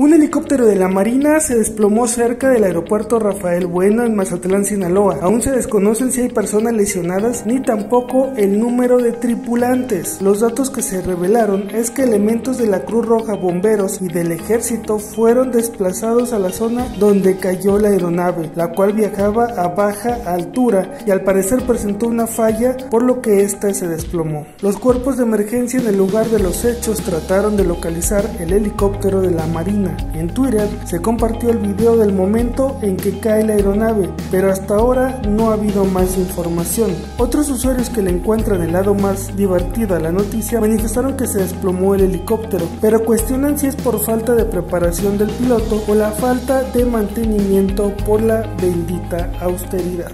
Un helicóptero de la Marina se desplomó cerca del aeropuerto Rafael Bueno en Mazatlán, Sinaloa. Aún se desconocen si hay personas lesionadas ni tampoco el número de tripulantes. Los datos que se revelaron es que elementos de la Cruz Roja, bomberos y del ejército fueron desplazados a la zona donde cayó la aeronave, la cual viajaba a baja altura y al parecer presentó una falla por lo que ésta se desplomó. Los cuerpos de emergencia en el lugar de los hechos trataron de localizar el helicóptero de la Marina en Twitter se compartió el video del momento en que cae la aeronave, pero hasta ahora no ha habido más información. Otros usuarios que le encuentran el lado más divertido a la noticia manifestaron que se desplomó el helicóptero, pero cuestionan si es por falta de preparación del piloto o la falta de mantenimiento por la bendita austeridad.